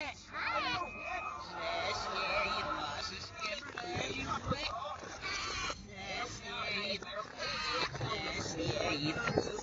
Yeah. you.